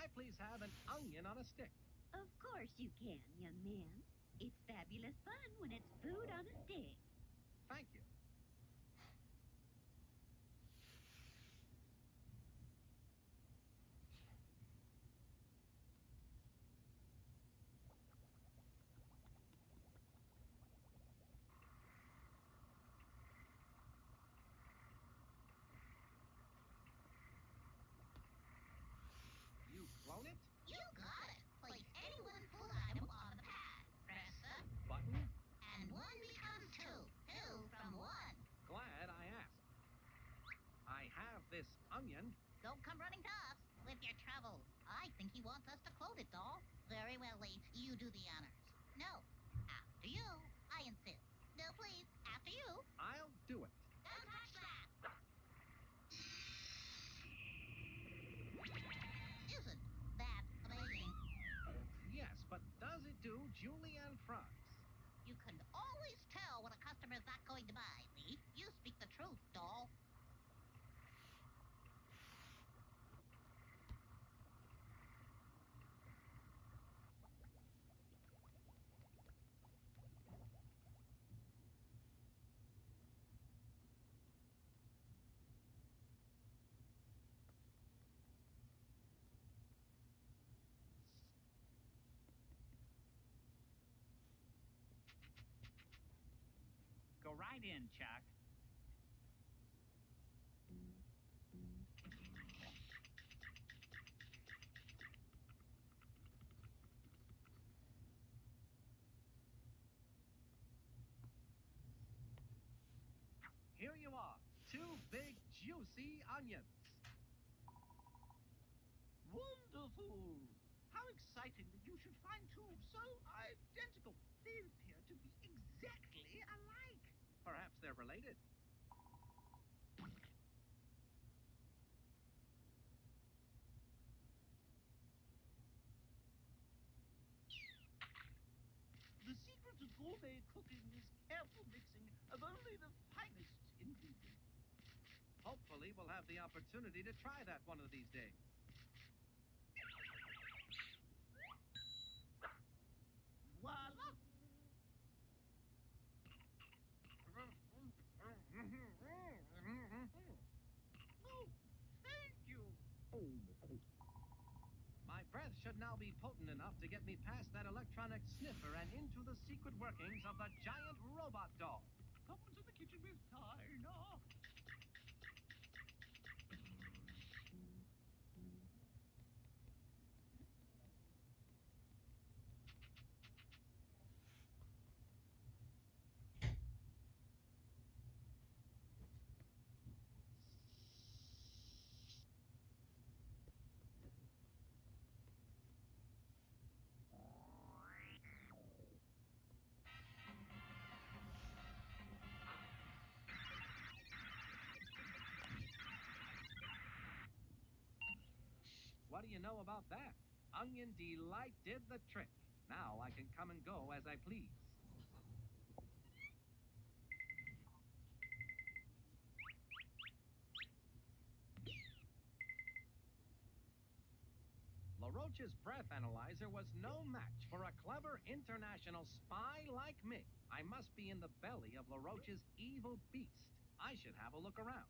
I please have an onion on a stick? Of course you can, young man. It's fabulous fun when it's food on a stick. Thank you. You clone it? You got it. Place any one full item on the pad. Press the Button? and one becomes two. Two from one. Glad I asked. I have this onion. Don't come running to us with your troubles. I think he wants us to clone it, doll. Very well, Lee. You do the honors. No. After you. I insist. No, please. After you. I'll do it. Don't touch that. Isn't that amazing? Yes, but does it do julienne fries? You can always tell when a customer's not going to buy, Lee. You speak the truth, doll. Go right in, Chuck. Here you are. Two big, juicy onions. Wonderful! How exciting that you should find two so identical. Perhaps they're related. The secret of gourmet cooking is careful mixing of only the finest ingredients. Hopefully, we'll have the opportunity to try that one of these days. Voila! Oh, thank you. My breath should now be potent enough to get me past that electronic sniffer and into the secret workings of the giant robot doll. What do you know about that? Onion Delight did the trick. Now I can come and go as I please. LeRoach's breath analyzer was no match for a clever international spy like me. I must be in the belly of LeRoach's evil beast. I should have a look around.